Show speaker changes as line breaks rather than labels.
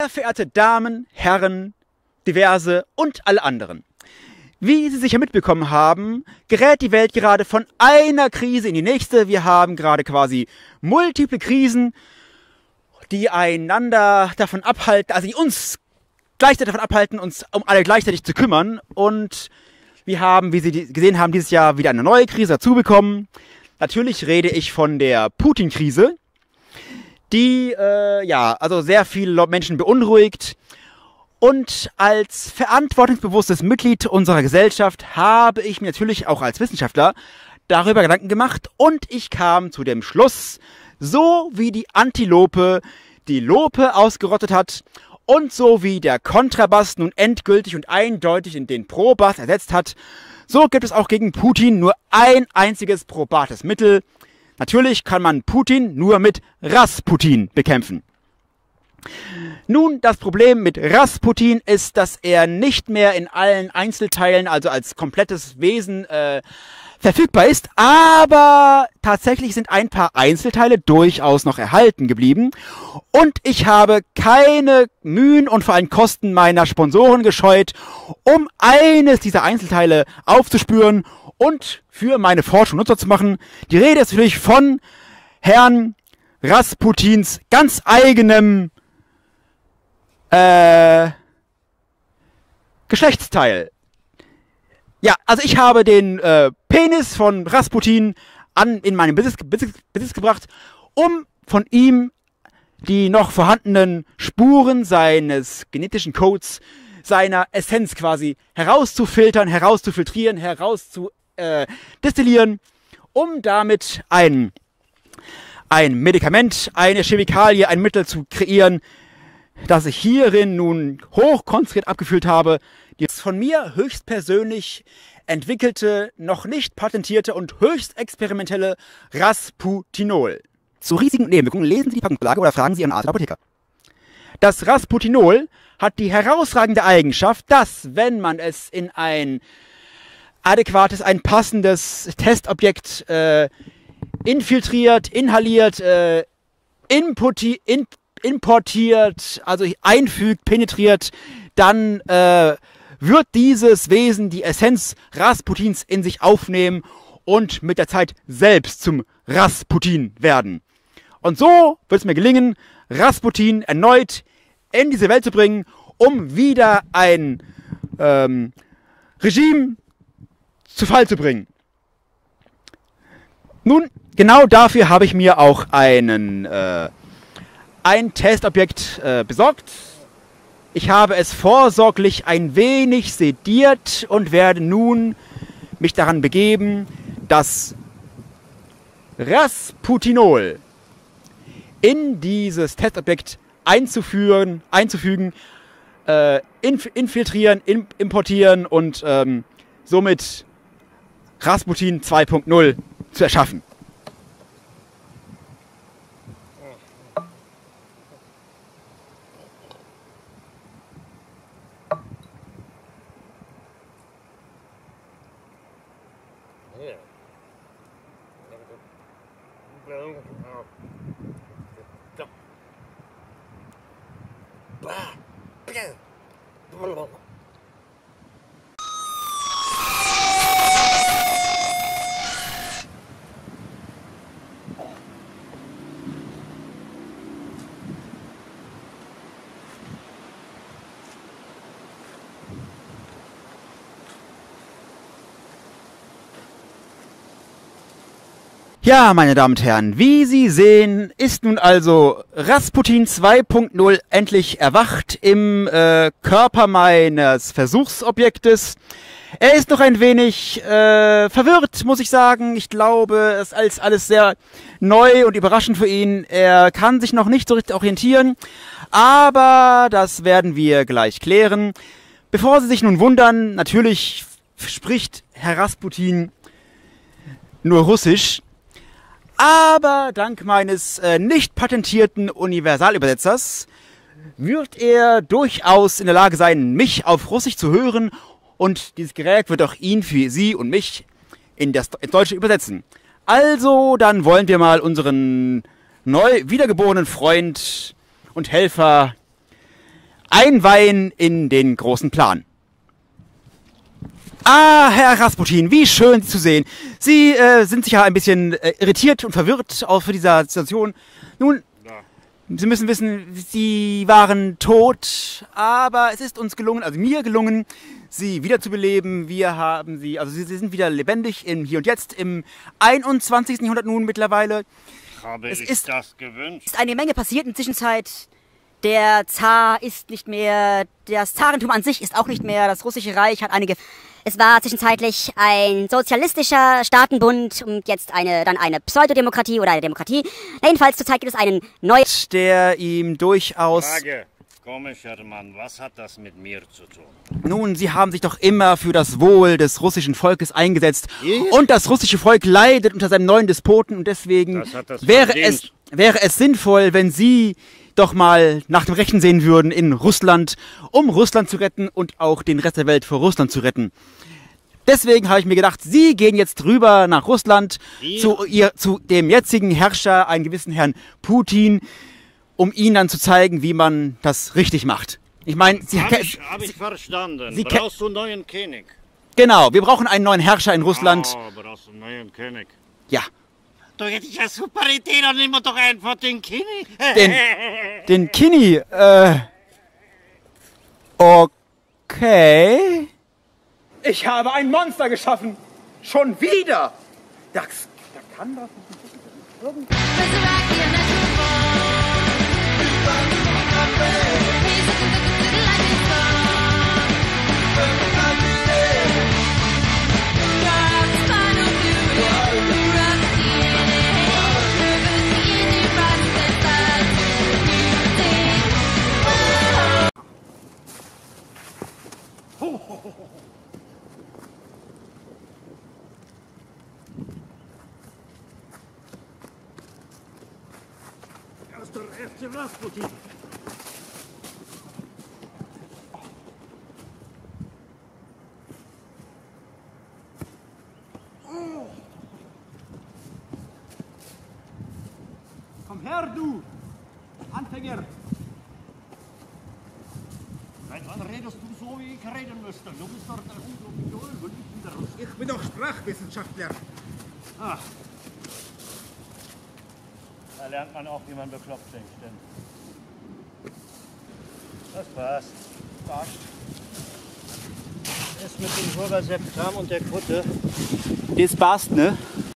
Sehr verehrte Damen, Herren, diverse und alle anderen. Wie Sie sicher mitbekommen haben, gerät die Welt gerade von einer Krise in die nächste. Wir haben gerade quasi multiple Krisen, die einander davon abhalten, also die uns gleichzeitig davon abhalten, uns um alle gleichzeitig zu kümmern. Und wir haben, wie Sie gesehen haben, dieses Jahr wieder eine neue Krise dazu bekommen. Natürlich rede ich von der Putin-Krise die äh, ja also sehr viele Menschen beunruhigt. Und als verantwortungsbewusstes Mitglied unserer Gesellschaft habe ich mir natürlich auch als Wissenschaftler darüber Gedanken gemacht und ich kam zu dem Schluss, so wie die Antilope die Lope ausgerottet hat und so wie der Kontrabass nun endgültig und eindeutig in den Probass ersetzt hat, so gibt es auch gegen Putin nur ein einziges probates Mittel, Natürlich kann man Putin nur mit Rasputin bekämpfen. Nun, das Problem mit Rasputin ist, dass er nicht mehr in allen Einzelteilen, also als komplettes Wesen, äh, verfügbar ist, aber tatsächlich sind ein paar Einzelteile durchaus noch erhalten geblieben und ich habe keine Mühen und vor allem Kosten meiner Sponsoren gescheut, um eines dieser Einzelteile aufzuspüren und für meine Forschung Nutzer zu machen. Die Rede ist natürlich von Herrn Rasputins ganz eigenem äh, Geschlechtsteil. Ja, also ich habe den äh, Penis von Rasputin an in meinen Besitz, Besitz, Besitz gebracht, um von ihm die noch vorhandenen Spuren seines genetischen Codes, seiner Essenz quasi herauszufiltern, herauszufiltrieren, herauszu äh, um damit ein, ein Medikament, eine Chemikalie, ein Mittel zu kreieren, das ich hierin nun hochkonzentriert abgefüllt habe, die von mir höchstpersönlich entwickelte, noch nicht patentierte und höchst experimentelle Rasputinol. Zu riesigen Nebenwirkungen lesen Sie die Packungsbeilage oder fragen Sie Ihren Arzt oder Apotheker. Das Rasputinol hat die herausragende Eigenschaft, dass, wenn man es in ein adäquates, ein passendes Testobjekt äh, infiltriert, inhaliert, äh, inputi, in, importiert, also einfügt, penetriert, dann äh, wird dieses Wesen die Essenz Rasputins in sich aufnehmen und mit der Zeit selbst zum Rasputin werden. Und so wird es mir gelingen, Rasputin erneut in diese Welt zu bringen, um wieder ein ähm, Regime zu Fall zu bringen. Nun, genau dafür habe ich mir auch einen, äh, ein Testobjekt äh, besorgt. Ich habe es vorsorglich ein wenig sediert und werde nun mich daran begeben, das Rasputinol in dieses Testobjekt einzuführen, einzufügen, äh, inf infiltrieren, in importieren und ähm, somit Rasputin 2.0 zu erschaffen. Well, uh, Bah! Bah! Ja, meine Damen und Herren, wie Sie sehen, ist nun also Rasputin 2.0 endlich erwacht im äh, Körper meines Versuchsobjektes. Er ist noch ein wenig äh, verwirrt, muss ich sagen. Ich glaube, es ist alles, alles sehr neu und überraschend für ihn. Er kann sich noch nicht so richtig orientieren, aber das werden wir gleich klären. Bevor Sie sich nun wundern, natürlich spricht Herr Rasputin nur Russisch. Aber dank meines äh, nicht patentierten Universalübersetzers wird er durchaus in der Lage sein, mich auf Russisch zu hören und dieses Gerät wird auch ihn für Sie und mich in das ins Deutsche übersetzen. Also, dann wollen wir mal unseren neu wiedergeborenen Freund und Helfer einweihen in den großen Plan. Ah, Herr Rasputin, wie schön Sie zu sehen. Sie äh, sind sicher ein bisschen äh, irritiert und verwirrt auch für dieser Situation. Nun, Sie müssen wissen, Sie waren tot, aber es ist uns gelungen, also mir gelungen, Sie wiederzubeleben. Wir haben Sie, also Sie, Sie sind wieder lebendig im Hier und Jetzt, im 21. Jahrhundert nun mittlerweile.
Habe
Es
ich
ist-
das gewünscht?
ist eine Menge passiert in der Zwischenzeit. Der Zar ist nicht mehr, das Zarentum an sich ist auch nicht mehr, das russische Reich hat einige... Es war zwischenzeitlich ein sozialistischer Staatenbund und jetzt eine, dann eine Pseudodemokratie oder eine Demokratie. Jedenfalls zurzeit gibt es einen neuen...
Der ihm durchaus
Frage. Komischer Mann, was hat das mit mir zu tun?
Nun, Sie haben sich doch immer für das Wohl des russischen Volkes eingesetzt.
Ich?
Und das russische Volk leidet unter seinem neuen Despoten und deswegen
Das hat das
wäre es, wäre es sinnvoll, wenn Sie doch mal nach dem Rechten sehen würden in Russland, um Russland zu retten und auch den Rest der Welt vor Russland zu retten. Deswegen habe ich mir gedacht, Sie gehen jetzt rüber nach Russland zu, ihr, zu dem jetzigen Herrscher, einen gewissen Herrn Putin, um ihn dann zu zeigen, wie man das richtig macht. Ich meine, Sie,
Habe ich, hab ich verstanden.
Sie
brauchst du einen neuen König?
genau, wir brauchen einen neuen Herrscher in Russland.
Oh, brauchst du einen neuen König?
Ja,
Da hätte ich eine super Idee, dann nehmen wir doch einfach den König.
den, den Kini, äh, okay. Ich habe ein Monster geschaffen. Schon wieder. Das, das kann doch nicht.
Erster FC Rasputin.
Komm her, du Anfänger.
Seit wann redest du so, wie ich reden müsste? Du bist doch der unglaubliche Ölbelübender.
Ich bin doch Sprachwissenschaftler.
Ah. Lernt man auch, wie man bekloppt denkt. Das passt. Passt. Das mit dem Silberseptam und der Kutte.
Das passt, ne?